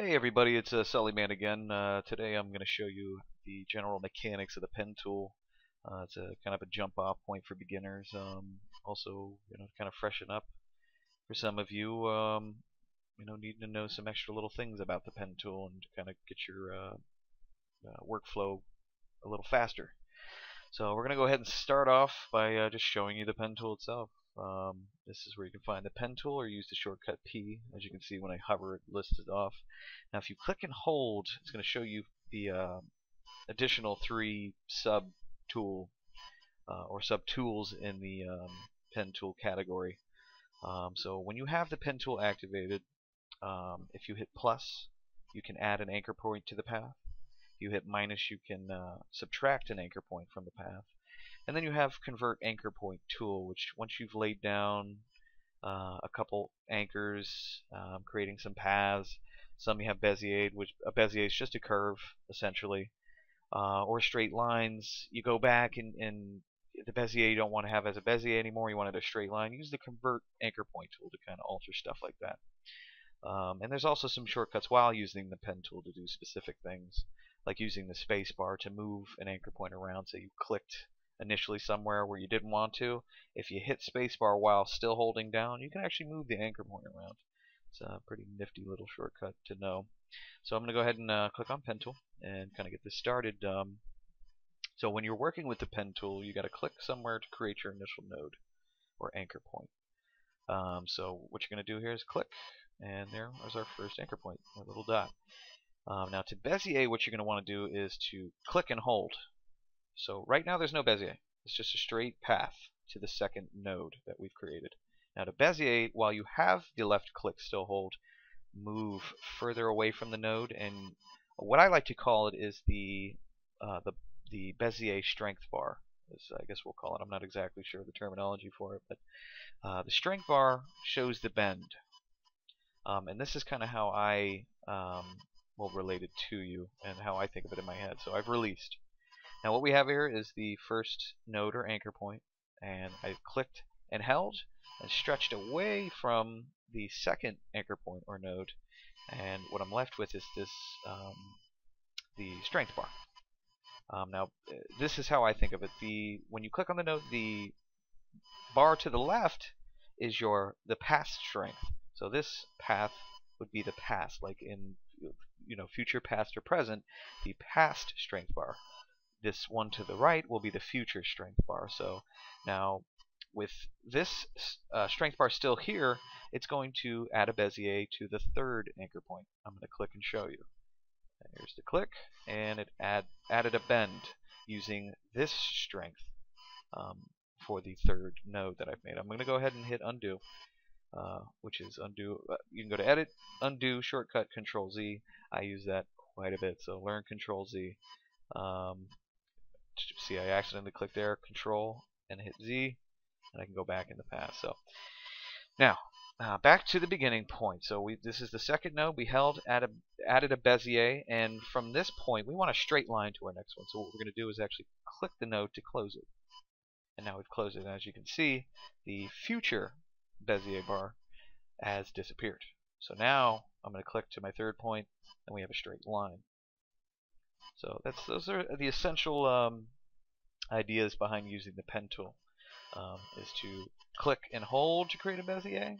Hey everybody, it's uh, Sullyman again. Uh, today I'm going to show you the general mechanics of the pen tool. Uh, it's a kind of a jump off point for beginners. Um, also, you know, kind of freshen up for some of you, um, you know, needing to know some extra little things about the pen tool and kind of get your uh, uh, workflow a little faster. So we're going to go ahead and start off by uh, just showing you the pen tool itself. Um, this is where you can find the pen tool or use the shortcut P. As you can see when I hover it lists it off. Now if you click and hold it's going to show you the uh, additional three sub tool uh, or sub tools in the um, pen tool category. Um, so when you have the pen tool activated um, if you hit plus you can add an anchor point to the path. If you hit minus you can uh, subtract an anchor point from the path. And then you have convert anchor point tool, which once you've laid down uh, a couple anchors, um, creating some paths, some you have Bezier, which a Bezier is just a curve essentially, uh, or straight lines. You go back and, and the Bezier you don't want to have as a Bezier anymore. You want it a straight line. Use the convert anchor point tool to kind of alter stuff like that. Um, and there's also some shortcuts while using the pen tool to do specific things, like using the space bar to move an anchor point around. So you clicked initially somewhere where you didn't want to, if you hit spacebar while still holding down, you can actually move the anchor point around. It's a pretty nifty little shortcut to know. So I'm going to go ahead and uh, click on Pen Tool and kind of get this started. Um, so when you're working with the Pen Tool, you got to click somewhere to create your initial node or anchor point. Um, so what you're going to do here is click, and there's our first anchor point, a little dot. Um, now to Bezier, what you're going to want to do is to click and hold. So right now there's no Bezier. It's just a straight path to the second node that we've created. Now to Bezier, while you have the left click still hold, move further away from the node and what I like to call it is the uh, the the Bezier strength bar. As I guess we'll call it. I'm not exactly sure the terminology for it, but uh, the strength bar shows the bend, um, and this is kind of how I um, will relate it to you and how I think of it in my head. So I've released. Now what we have here is the first node or anchor point and I clicked and held and stretched away from the second anchor point or node and what I'm left with is this um, the strength bar. Um, now this is how I think of it. The when you click on the node the bar to the left is your the past strength. So this path would be the past like in you know future past or present the past strength bar this one to the right will be the future strength bar. So now with this uh, strength bar still here, it's going to add a Bezier to the third anchor point. I'm going to click and show you. Here's the click, and it add, added a bend using this strength um, for the third node that I've made. I'm going to go ahead and hit undo, uh, which is undo. Uh, you can go to edit, undo, shortcut, control Z. I use that quite a bit, so learn control Z. Um, see I accidentally clicked there, control, and hit Z, and I can go back in the past. So now, uh, back to the beginning point. So we, this is the second node. We held, added, added a Bezier, and from this point, we want a straight line to our next one. So what we're going to do is actually click the node to close it. And now we've closed it. And as you can see, the future Bezier bar has disappeared. So now I'm going to click to my third point, and we have a straight line. So that's those are the essential um, ideas behind using the pen tool. Um, is to click and hold to create a Bezier,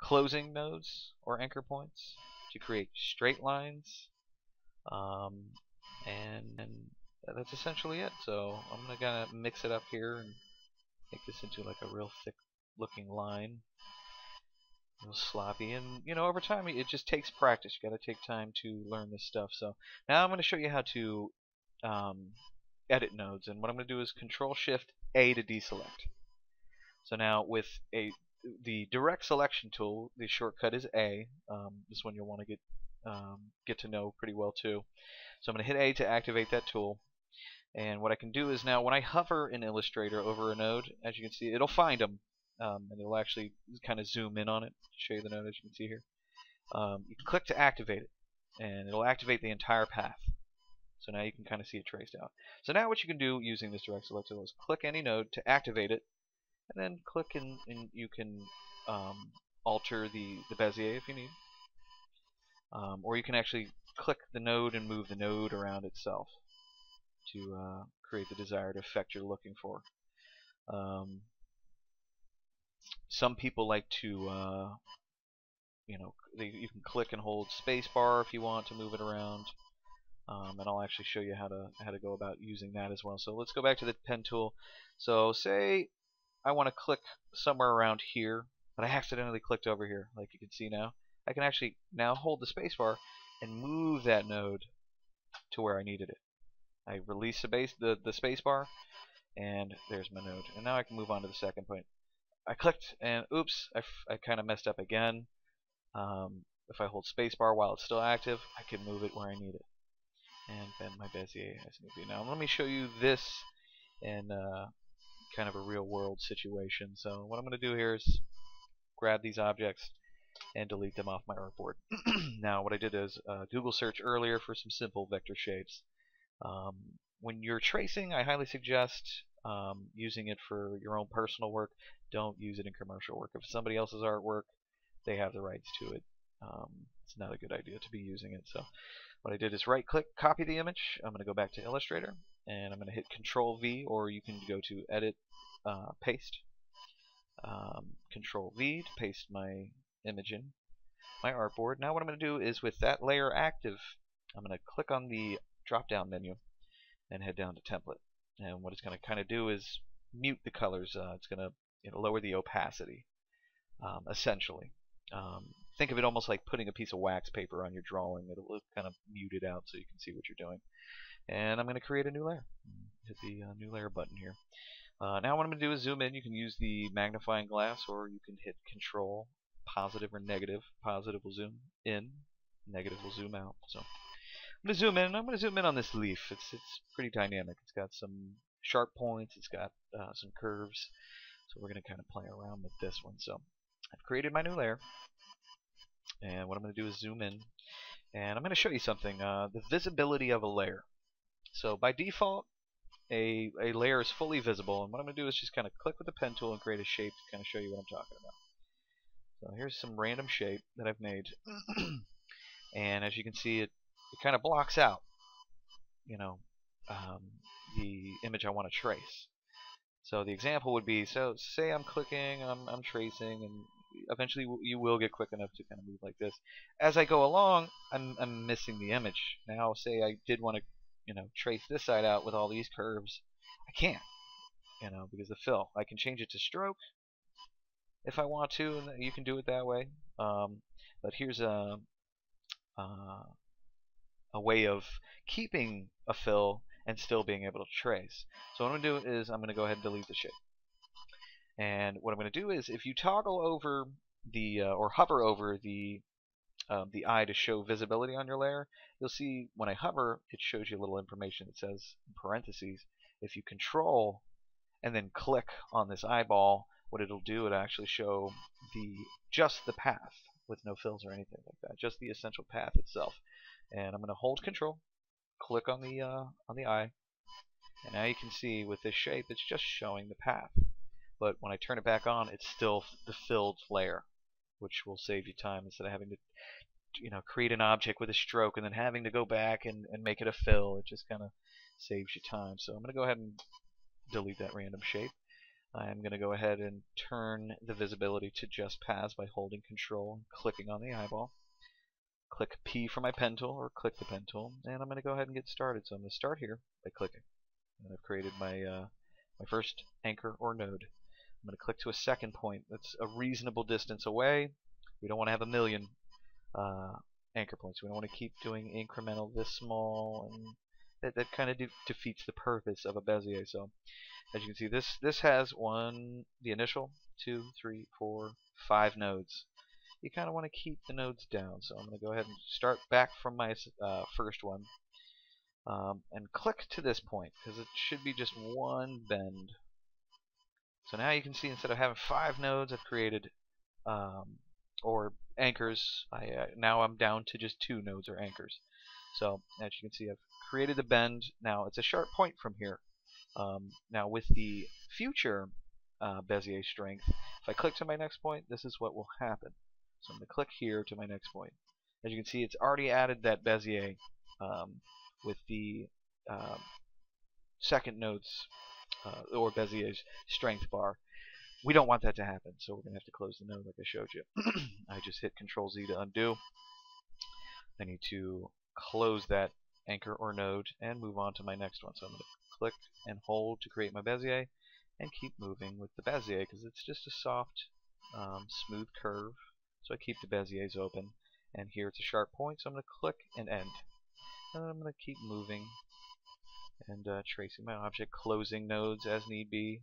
closing nodes or anchor points to create straight lines, um, and, and, that's essentially it. So I'm gonna kind of mix it up here and make this into like a real thick looking line sloppy. And, you know, over time, it just takes practice. you got to take time to learn this stuff. So now I'm going to show you how to um, edit nodes. And what I'm going to do is Control-Shift-A to deselect. So now with a the direct selection tool, the shortcut is A. Um, this one you'll want to get um, get to know pretty well too. So I'm going to hit A to activate that tool. And what I can do is now when I hover in Illustrator over a node, as you can see, it'll find them um, and it'll actually kind of zoom in on it to show you the node as you can see here. Um, you can click to activate it, and it'll activate the entire path. So now you can kind of see it traced out. So now what you can do using this direct select tool is click any node to activate it, and then click and, and you can um, alter the, the Bezier if you need. Um, or you can actually click the node and move the node around itself to uh, create the desired effect you're looking for. Um, some people like to, uh, you know, they, you can click and hold spacebar if you want to move it around. Um, and I'll actually show you how to how to go about using that as well. So let's go back to the pen tool. So say I want to click somewhere around here, but I accidentally clicked over here, like you can see now. I can actually now hold the spacebar and move that node to where I needed it. I release the base the, the spacebar, and there's my node. And now I can move on to the second point. I clicked, and oops, I, I kind of messed up again. Um, if I hold spacebar while it's still active, I can move it where I need it and bend my Bezier as need. Now let me show you this in uh, kind of a real world situation. So what I'm going to do here is grab these objects and delete them off my artboard. now what I did is uh, Google search earlier for some simple vector shapes. Um, when you're tracing, I highly suggest um, using it for your own personal work. Don't use it in commercial work. If somebody else's artwork, they have the rights to it. Um, it's not a good idea to be using it. So what I did is right click, copy the image. I'm going to go back to Illustrator and I'm going to hit Control V or you can go to Edit, uh, Paste. Um, Control V to paste my image in my artboard. Now what I'm going to do is with that layer active, I'm going to click on the drop down menu and head down to Template. And what it's going to kind of do is mute the colors. Uh, it's going to you know, lower the opacity, um, essentially. Um, think of it almost like putting a piece of wax paper on your drawing. It'll look kind of muted out so you can see what you're doing. And I'm going to create a new layer. Hit the uh, new layer button here. Uh, now what I'm going to do is zoom in. You can use the magnifying glass or you can hit control, positive or negative. Positive will zoom in, negative will zoom out. So I'm to zoom in. I'm to zoom in on this leaf. It's, it's pretty dynamic. It's got some sharp points. It's got uh, some curves. So we're going to kind of play around with this one. So I've created my new layer. And what I'm going to do is zoom in. And I'm going to show you something. Uh, the visibility of a layer. So by default, a, a layer is fully visible. And what I'm to do is just kind of click with the pen tool and create a shape to kind of show you what I'm talking about. So here's some random shape that I've made. and as you can see, it, it kind of blocks out, you know, um, the image I want to trace. So the example would be, so say I'm clicking, I'm, I'm tracing, and eventually you will get quick enough to kind of move like this. As I go along, I'm, I'm missing the image. Now, say I did want to, you know, trace this side out with all these curves, I can't, you know, because the fill. I can change it to stroke if I want to, and you can do it that way. Um, but here's a uh, a way of keeping a fill and still being able to trace. So what I'm going to do is I'm going to go ahead and delete the shape. And what I'm going to do is if you toggle over the, uh, or hover over the, uh, the eye to show visibility on your layer, you'll see when I hover, it shows you a little information that says, in parentheses, if you control and then click on this eyeball, what it'll do, it'll actually show the just the path with no fills or anything like that, just the essential path itself. And I'm going to hold control, click on the uh, on the eye, and now you can see with this shape, it's just showing the path but when I turn it back on, it's still the filled layer, which will save you time instead of having to you know create an object with a stroke and then having to go back and, and make it a fill. It just kind of saves you time. So I'm going to go ahead and delete that random shape. I'm going to go ahead and turn the visibility to just paths by holding control and clicking on the eyeball. Click P for my pen tool or click the pen tool and I'm going to go ahead and get started. So I'm going to start here by clicking. And I've created my, uh, my first anchor or node. I'm going to click to a second point that's a reasonable distance away. We don't want to have a million uh, anchor points. We don't want to keep doing incremental this small, and that, that kind of de defeats the purpose of a Bezier. So, as you can see, this this has one, the initial, two, three, four, five nodes. You kind of want to keep the nodes down. So I'm going to go ahead and start back from my uh, first one. Um, and click to this point because it should be just one bend so now you can see instead of having five nodes, I've created um, or anchors. I uh, now I'm down to just two nodes or anchors. So as you can see, I've created the bend. Now it's a sharp point from here. Um, now with the future uh, Bezier strength, if I click to my next point, this is what will happen. So I'm going to click here to my next point. as you can see, it's already added that Bezier um, with the um, second node's uh, or Bezier's strength bar. We don't want that to happen, so we're going to have to close the node like I showed you. I just hit Control Z to undo. I need to close that anchor or node and move on to my next one. So I'm going to click and hold to create my Bezier and keep moving with the Bezier because it's just a soft, um, smooth curve. So I keep the Beziers open. And here it's a sharp point, so I'm going to click and end. And I'm going to keep moving and uh, tracing my object, closing nodes as need be,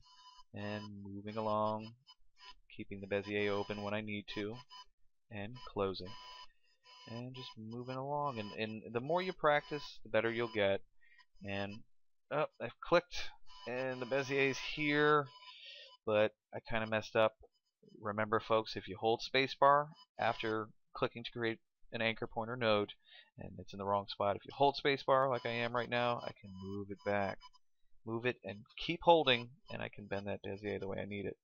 and moving along, keeping the Bezier open when I need to, and closing. And just moving along. And, and the more you practice, the better you'll get. And oh, I've clicked, and the Bezier is here, but I kind of messed up. Remember, folks, if you hold spacebar after clicking to create an anchor pointer node, and it's in the wrong spot. If you hold spacebar like I am right now, I can move it back. Move it and keep holding, and I can bend that Bezier the way I need it.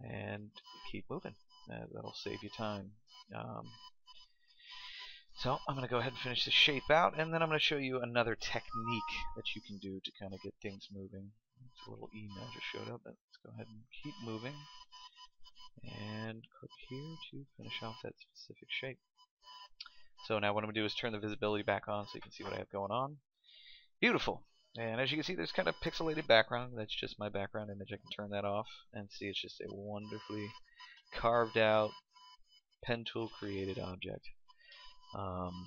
And keep moving. Uh, that'll save you time. Um, so I'm going to go ahead and finish the shape out, and then I'm going to show you another technique that you can do to kind of get things moving. It's a little E now just showed up, but let's go ahead and keep moving. And click here to finish off that specific shape. So now what I'm going to do is turn the visibility back on so you can see what I have going on. Beautiful. And as you can see, there's kind of pixelated background. That's just my background image. I can turn that off and see it's just a wonderfully carved out pen tool created object. Um,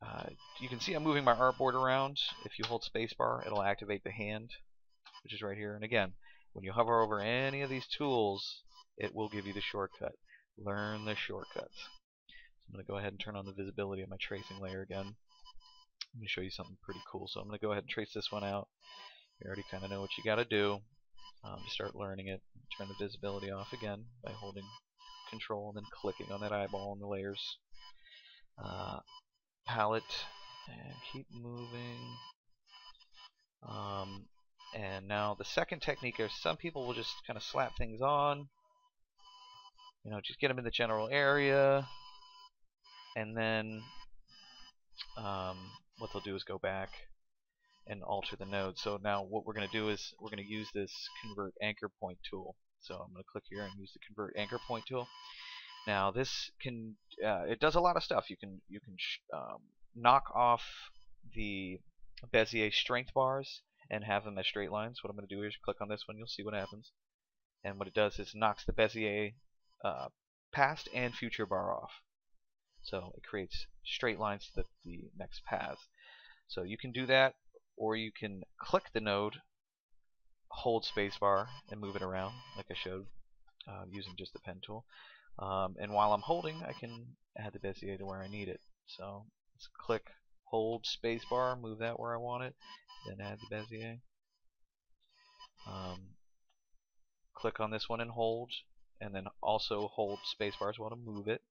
uh, you can see I'm moving my artboard around. If you hold spacebar, it'll activate the hand, which is right here. And again, when you hover over any of these tools, it will give you the shortcut. Learn the shortcuts. I'm going to go ahead and turn on the visibility of my tracing layer again. Let me show you something pretty cool. So I'm going to go ahead and trace this one out. You already kind of know what you got to do um, to start learning it. Turn the visibility off again by holding control and then clicking on that eyeball in the layers. Uh, palette and keep moving. Um, and now the second technique is some people will just kind of slap things on. You know, just get them in the general area and then um, what they'll do is go back and alter the node. So now what we're going to do is we're going to use this convert anchor point tool. So I'm going to click here and use the convert anchor point tool. Now this can uh, it does a lot of stuff. You can you can um, knock off the Bezier strength bars and have them as straight lines. What I'm going to do is click on this one. You'll see what happens. And what it does is knocks the Bezier uh, past and future bar off. So it creates straight lines to the, the next path. So you can do that, or you can click the node, hold spacebar, and move it around, like I showed, uh, using just the pen tool. Um, and while I'm holding, I can add the Bezier to where I need it. So let's click, hold spacebar, move that where I want it, then add the Bezier. Um, click on this one and hold, and then also hold spacebar as well to move it.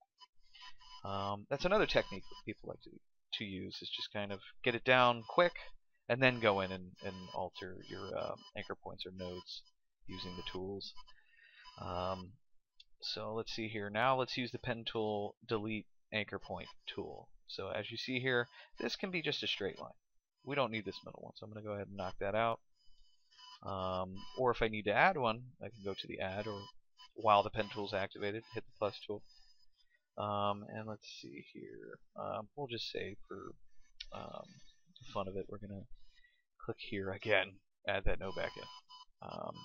Um, that's another technique that people like to to use is just kind of get it down quick and then go in and, and alter your uh, anchor points or nodes using the tools. Um, so let's see here. Now let's use the pen tool delete anchor point tool. So as you see here, this can be just a straight line. We don't need this middle one, so I'm going to go ahead and knock that out. Um, or if I need to add one, I can go to the add or while the pen tool is activated, hit the plus tool, um, and let's see here. Um, we'll just say for um, the fun of it, we're going to click here again, add that node back in. Um,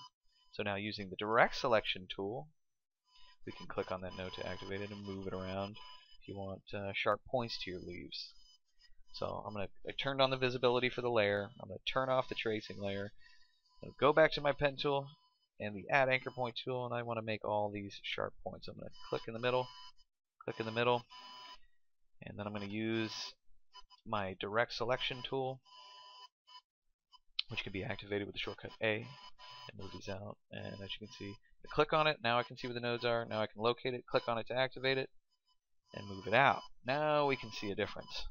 so now using the direct selection tool, we can click on that note to activate it and move it around if you want uh, sharp points to your leaves. So I'm going to turn on the visibility for the layer. I'm going to turn off the tracing layer. go back to my pen tool and the add anchor point tool, and I want to make all these sharp points. I'm going to click in the middle, click in the middle, and then I'm going to use my direct selection tool, which can be activated with the shortcut A, and move these out. And as you can see, I click on it, now I can see where the nodes are, now I can locate it, click on it to activate it, and move it out. Now we can see a difference.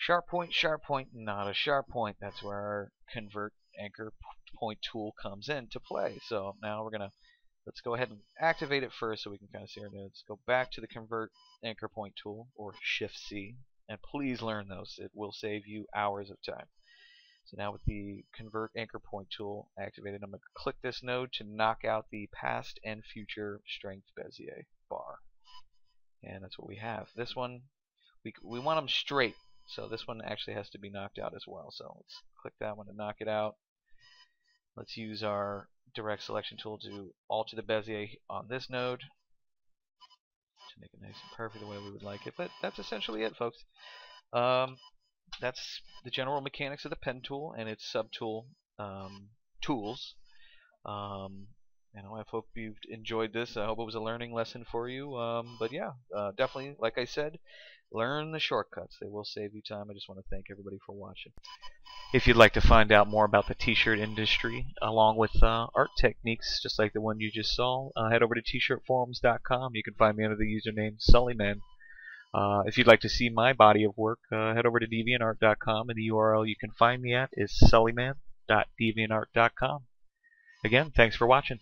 Sharp point, sharp point, not a sharp point. That's where our convert anchor point tool comes in to play. So now we're going to let's go ahead and activate it first so we can kind of see our nodes. Go back to the convert anchor point tool or shift C and please learn those. It will save you hours of time. So now with the convert anchor point tool activated, I'm going to click this node to knock out the past and future strength Bezier bar. And that's what we have. This one, we, we want them straight. So this one actually has to be knocked out as well. So let's click that one to knock it out. Let's use our direct selection tool to alter the Bezier on this node to make it nice and perfect the way we would like it. But that's essentially it, folks. Um, that's the general mechanics of the pen tool and its subtool um, tools. Um, you know, I hope you've enjoyed this. I hope it was a learning lesson for you. Um, but yeah, uh, definitely, like I said, learn the shortcuts. They will save you time. I just want to thank everybody for watching. If you'd like to find out more about the t-shirt industry, along with uh, art techniques, just like the one you just saw, uh, head over to t-shirtforums.com. You can find me under the username Sullyman. Uh, if you'd like to see my body of work, uh, head over to deviantart.com, and the URL you can find me at is sullyman.deviantart.com. Again, thanks for watching.